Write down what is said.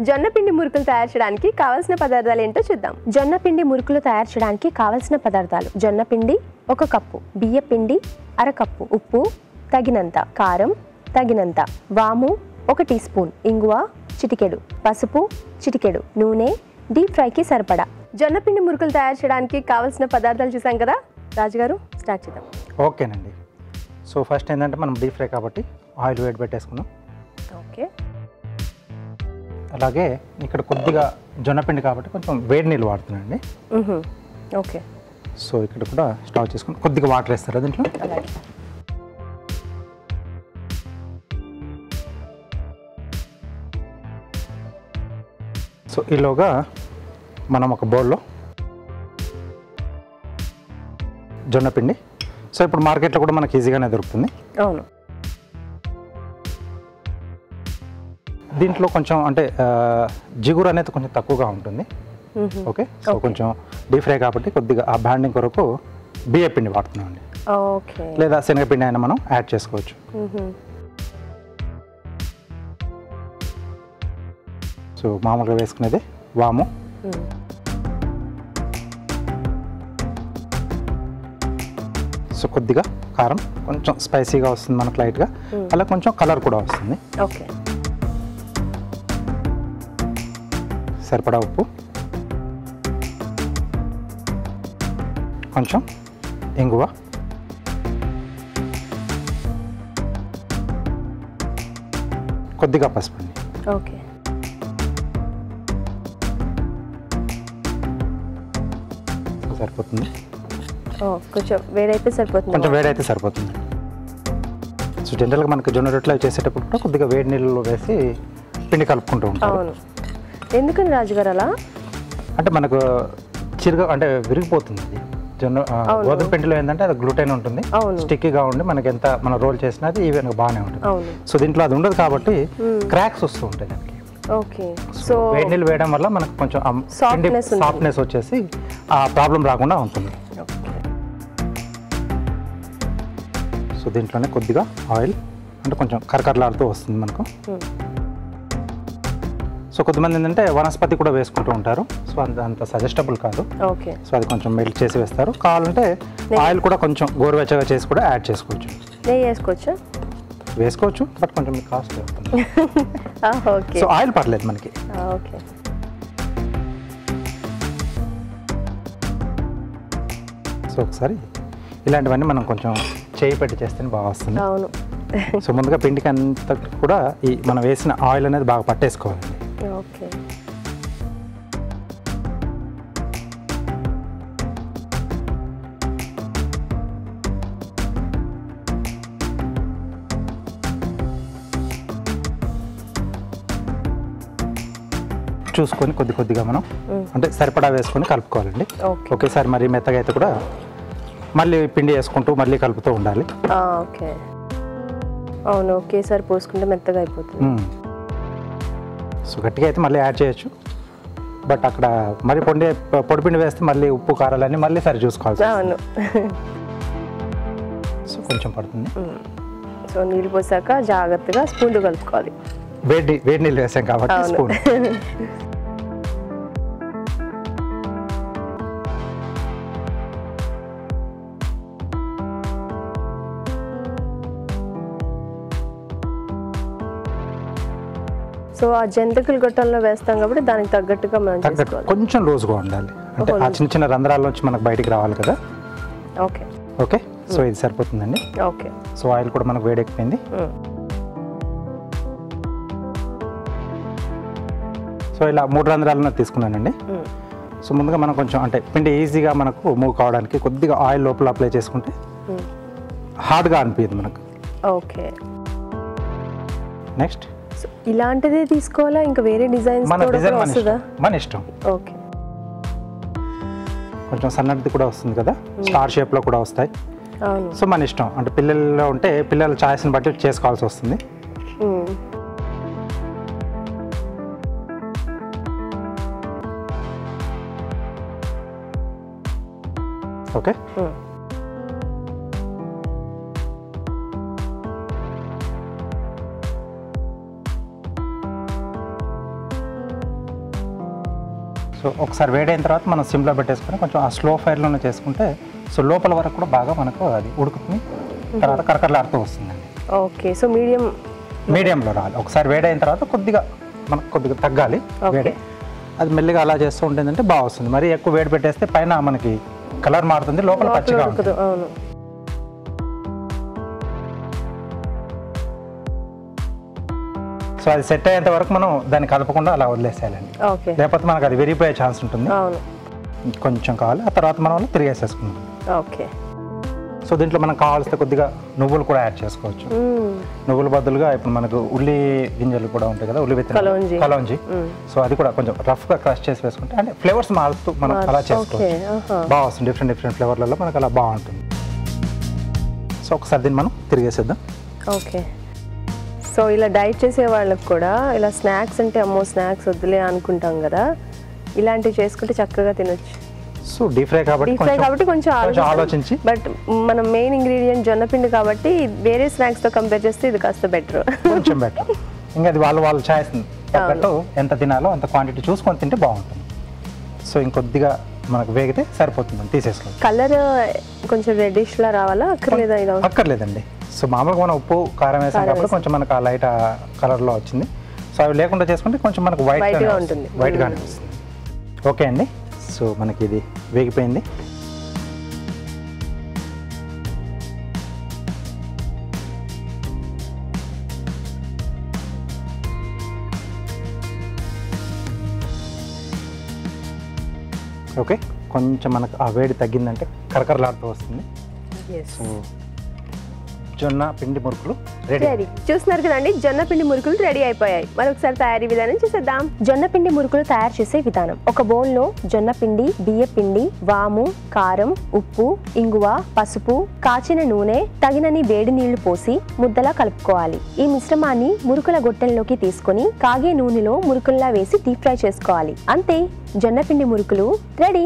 జొన్న పిండి మురుకులు తయారు చేయడానికి కావాల్సిన పదార్థాలు ఏంటో చూద్దాం. జొన్న పిండి మురుకులు తయారు చేయడానికి కావాల్సిన పదార్థాలు. జొన్న పిండి ఒక కప్పు బియ్య పిండి అరకప్పు. ఉప్పు తగినంత కారం తగినంత. వాము ఒక టీ స్పూన్. ఇంగువ చిటికెడు. పసుపు చిటికెడు. నూనె డీప్ ఫ్రైకి సరిపడా. జొన్న పిండి మురుకులు తయారు చేయడానికి కావాల్సిన పదార్థాలు చూసాం కదా? రాజుగారు స్టార్ట్ చేద్దాం. ఓకేనండి. సో ఫస్ట్ ఏంటంటే మనం డీప్ ఫ్రై కాబట్టి ఆయిల్ వేడి పెట్టేసుకున్నాం ఓకే. అలాగే ఇక్కడ కొద్దిగా జొన్నపిండి కాబట్టి కొంచెం వేడి నీళ్ళు వాడుతున్నానండి. ఓకే. సో ఇక్కడ కూడా స్టవ్ చేసుకుని కొద్దిగా వాటర్ వేస్తారా దీంట్లో? సో ఈలోగా మనం ఒక బౌల్లో జొన్నపిండి. సో ఇప్పుడు మార్కెట్లో కూడా మనకి ఈజీగానే దొరుకుతుంది. అవును. దీంట్లో కొంచెం అంటే జిగురు అనేది కొంచెం తక్కువగా ఉంటుంది. ఓకే? సో కొంచెం డీప్ ఫ్రై కాబట్టి కొద్దిగా ఆ బ్యాండింగ్ కొరకు బియ్య పిండి వాడుతున్నామండి. ఓకే. లేదా శనగపిండి అయినా మనం యాడ్ చేసుకోవచ్చు. సో మామూలుగా వేసుకునేది వాము. సో కొద్దిగా కారం. కొంచెం స్పైసీగా వస్తుంది మనకు లైట్గా. అలా కొంచెం కలర్ కూడా వస్తుంది. ఓకే. సరిపడా ఉప్పు? కొంచెం ఇంగువ. కొద్దిగా పసుపు ఓకే. సరిపోతుంది? కొంచెం వేడైతే సరిపోతుంది. కొంచెం వేడైతే సరిపోతుంది. సో జనరల్గా మనకి జొన్న రొట్టెలు చేసేటప్పుడు కూడా కొద్దిగా వేడి నీళ్ళలో వేసి పిండి కలుపుకుంటూ అవును. ఎందుకని రాజుగారు అలా అంటే మనకు చిరుగా అంటే విరిగిపోతుంది జొన్న. గోధుమ పిండిలో ఏంటంటే అది గ్లూటైన్ ఉంటుంది అవును స్టిక్కీగా ఉండి మనకి ఎంత మనం రోల్ చేసినా అది ఈవెన్గా బాగానే ఉంటుంది సో దీంట్లో అది ఉండదు కాబట్టి. క్రాక్స్ వస్తూ ఉంటాయి దానికి ఓకే సో వేడి నీళ్ళు వేయడం వల్ల మనకు కొంచెం. సాఫ్ట్నెస్ వచ్చేసి ఆ ప్రాబ్లం రాకుండా ఉంటుంది. సో దీంట్లోనే కొద్దిగా ఆయిల్ అంటే కొంచెం కరకరలాడుతూ వస్తుంది మనకు. సో కొంతమంది ఏంటంటే వనస్పతి కూడా వేసుకుంటూ ఉంటారు. సో అంత అంత సజెస్టబుల్ కాదు. ఓకే. సో అది కొంచెం మెల్ట్ చేసి వేస్తారు. కావాలంటే ఆయిల్ కూడా కొంచెం గోరువెచ్చగా చేసి కూడా యాడ్ చేసుకోవచ్చు. నెయ్యి వేసుకోవచ్చా? వేసుకోవచ్చు బట్ కొంచెం కాస్ట్ అవుతుంది ఆ, ఓకే. సో ఆయిల్ పర్లేదు మనకి. ఓకే. సో ఒకసారి ఇలాంటివన్నీ మనం కొంచెం చేయి పెట్టి చేస్తేనే బాగా వస్తుంది. అవును. సో ముందుగా పిండికి అంత కూడా ఈ మనం వేసిన ఆయిల్ అనేది బాగా పట్టేసుకోవాలండి చూసుకొని కొద్ది కొద్దిగా మనం. అంటే సరిపడా వేసుకొని కలుపుకోవాలండి. ఓకే. ఒకేసారి మరి మెత్తగా అయితే కూడా మళ్ళీ పిండి వేసుకుంటూ మళ్ళీ కలుపుతూ ఉండాలి. ఓకే. అవును ఒకేసారి పోసుకుంటే మెత్తగా అయిపోతుంది. సో గట్టిగా అయితే మళ్ళీ యాడ్ చేయొచ్చు. బట్ అక్కడ మరి పొడి పొడిపిండి వేస్తే మళ్ళీ ఉప్పు కారాలన్నీ మళ్ళీ సరి చూసుకోవాలి అవును. సో కొంచెం పడుతుంది. సో నీళ్ళు పోసాక జాగ్రత్తగా స్పూన్తో కలుపుకోవాలి. వేడి వేడి నీళ్ళు వేసాం కాబట్టి స్పూన్. సో ఆ జంతికల గొట్టంలో వేస్తాం కాబట్టి దానికి తగ్గట్టుగా మనం తగ్గట్టు కొంచెం లూజ్గా ఉండాలి. అంటే ఆ చిన్న చిన్న రంధ్రాల నుంచి మనకు బయటికి రావాలి కదా? ఓకే. ఓకే? సో ఇది సరిపోతుందండి? ఓకే. సో ఆయిల్ కూడా మనకు వేడెక్కిపోయింది. మ్మ్. సో ఇలా మూడు రంధ్రాలను తీసుకున్నానండి. మ్మ్. సో ముందుగా మనం కొంచెం అంటే పిండి ఈజీగా మనకు మూవ్ కావడానికి కొద్దిగా ఆయిల్ లోపల అప్లై చేసుకుంటే. హార్డ్గా అనిపించదు మనకు. ఓకే. నెక్స్ట్ ఇలాంటిదే తీసుకోవాలా? ఇంకా వేరే డిజైన్స్ మన డిజైన్ మన వస్తుందా? ఇష్టం. మన ఇష్టం. ఓకే కొంచెం సన్నటిది కూడా వస్తుంది కదా? స్టార్ షేప్లో కూడా వస్తాయి. అవును. సో మన ఇష్టం. అంటే పిల్లల్లో ఉంటే పిల్లల ఛాయిస్ని బట్టి చేసుకోవాల్సి వస్తుంది. ఓకే మ్మ్. సో ఒకసారి వేడైన తర్వాత మనం సిమ్లో పెట్టేసుకొని కొంచెం ఆ స్లో ఫైర్లోనే చేసుకుంటే సో లోపల వరకు కూడా బాగా మనకు అది ఉడుకుతుంది. తర్వాత కరకరలాడుతూ వస్తుందండి. ఓకే సో మీడియం మీడియంలో రావాలి ఒకసారి వేడైన తర్వాత కొద్దిగా మనకు కొద్దిగా తగ్గాలి. వేడి. అది మెల్లిగా అలా చేస్తూ ఉంటుందంటే బాగా వస్తుంది. మరి ఎక్కువ వేడి పెట్టేస్తే పైన మనకి కలర్ మారుతుంది లోపల పచ్చిగా ఉంటుంది. సో అది సెట్ అయ్యేంత వరకు మనం దాన్ని కలపకుండా అలా వదిలేసేయాలండి. లేకపోతే మనకు అది విరిగిపోయే ఛాన్స్ ఉంటుంది. కొంచెం కావాలి. ఆ తర్వాత మనం తిరిగేసేసుకుందాం. ఓకే. సో దీంట్లో మనం కావాల్సిన కొద్దిగా నువ్వులు కూడా యాడ్ చేసుకోవచ్చు. నువ్వుల బదులుగా ఇప్పుడు మనకు ఉల్లి గింజలు కూడా ఉంటాయి కదా ఉల్లి విత్తనాలు. మ్మ్. సో అది కూడా కొంచెం రఫ్గా క్రష్ చేసి వేసుకుంటే అంటే ఫ్లేవర్స్ మారుతూ మనం అలా చేసుకోవచ్చు. బాగా వస్తుంది. డిఫరెంట్ డిఫరెంట్ ఫ్లేవర్లలో మనకు అలా బాగుంటుంది. సో ఒకసారి దీన్ని మనం తిరిగేసేద్దాం. ఓకే. సో ఇలా డైట్ చేసే వాళ్ళకి కూడా ఇలా స్నాక్స్ అంటే అమ్మో స్నాక్స్ వద్దులే అనుకుంటాం కదా. ఇలాంటివి చేసుకుంటే చక్కగా తినొచ్చు. సో డీప్ ఫ్రై కాబట్టి డీప్ ఫ్రై కాబట్టి కొంచెం ఆలోచించి బట్ మనం మెయిన్ ఇంగ్రీడియంట్ జొన్నపిండి కాబట్టి వేరే స్నాక్స్తో కంపేర్ చేస్తే ఇది కాస్త బెటర్. కొంచెం బెటర్. ఇంకా అది వాళ్ళు వాళ్ళు ఛాయిస్ తగ్గట్టు ఎంత తినాలో అంత క్వాంటిటీ చూసుకొని తింటే బాగుంటుంది. సో ఇంకొద్దిగా మనకు వేగితే సరిపోతుంది. తీసేసుకోవాలి కలర్ కొంచెం రెడ్డిష్ లా రావాలా? అక్కర్లేదా ఇది అక్కర్లేదండి. సో మామూలుగా మనం ఉప్పు కారం వేసాం కాబట్టి కొంచెం మనకు ఆ లైట్ కలర్లో వచ్చింది. సో అవి లేకుండా చేసుకుంటే కొంచెం మనకు వైట్ ఉంటుంది. వైట్గానే వస్తుంది. ఓకే అండి. సో మనకి ఇది వేగిపోయింది. ఓకే. కొంచెం మనకు ఆ వేడి తగ్గిందంటే కరకరలాడుతూ వస్తుంది. సో జొన్న పిండి మురుకులు రెడీ. చూస్తున్నారు కదండి జొన్న పిండి మురుకులు రెడీ అయిపోయాయి. మరొకసారి తయారీ విధానం చూసేద్దాం. జొన్న పిండి మురుకులు తయారు చేసే విధానం. ఒక బౌల్లో జొన్న పిండి బియ్య పిండి వాము కారం ఉప్పు ఇంగువ పసుపు కాచిన నూనె తగినన్ని వేడి నీళ్ళు పోసి ముద్దలా కలుపుకోవాలి. ఈ మిశ్రమాన్ని మురుకుల గొట్టెల్లోకి తీసుకొని కాగే నూనెలో మురుకుల్లా వేసి డీప్ ఫ్రై చేసుకోవాలి. అంతే జొన్న పిండి మురుకులు రెడీ.